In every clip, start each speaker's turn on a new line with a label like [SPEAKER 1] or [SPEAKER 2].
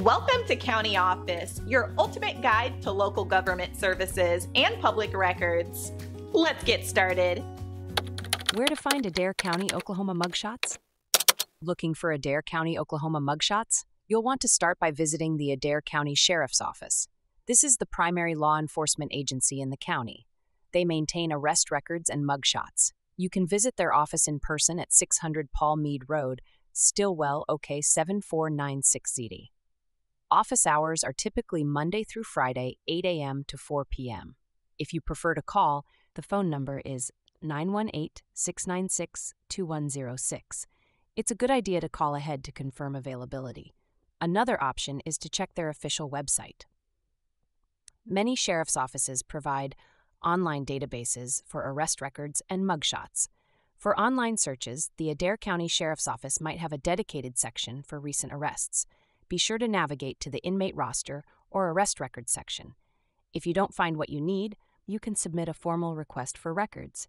[SPEAKER 1] Welcome to County Office, your ultimate guide to local government services and public records. Let's get started.
[SPEAKER 2] Where to find Adair County, Oklahoma mugshots? Looking for Adair County, Oklahoma mugshots? You'll want to start by visiting the Adair County Sheriff's Office. This is the primary law enforcement agency in the county. They maintain arrest records and mugshots. You can visit their office in person at 600 Paul Mead Road, Stilwell, OK 74960. Office hours are typically Monday through Friday, 8 a.m. to 4 p.m. If you prefer to call, the phone number is 918 696 2106. It's a good idea to call ahead to confirm availability. Another option is to check their official website. Many sheriff's offices provide online databases for arrest records and mugshots. For online searches, the Adair County Sheriff's Office might have a dedicated section for recent arrests be sure to navigate to the inmate roster or arrest records section. If you don't find what you need, you can submit a formal request for records.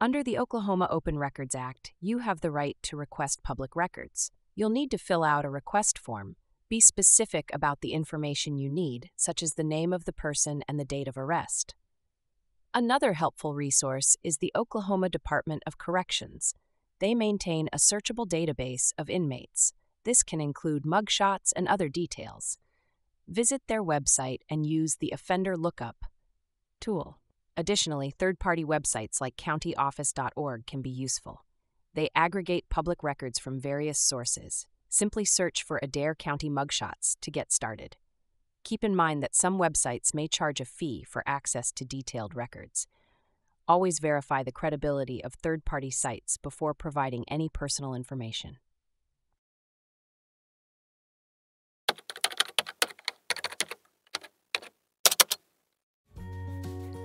[SPEAKER 2] Under the Oklahoma Open Records Act, you have the right to request public records. You'll need to fill out a request form. Be specific about the information you need, such as the name of the person and the date of arrest. Another helpful resource is the Oklahoma Department of Corrections. They maintain a searchable database of inmates. This can include mugshots and other details. Visit their website and use the Offender Lookup tool. Additionally, third party websites like countyoffice.org can be useful. They aggregate public records from various sources. Simply search for Adair County mugshots to get started. Keep in mind that some websites may charge a fee for access to detailed records. Always verify the credibility of third party sites before providing any personal information.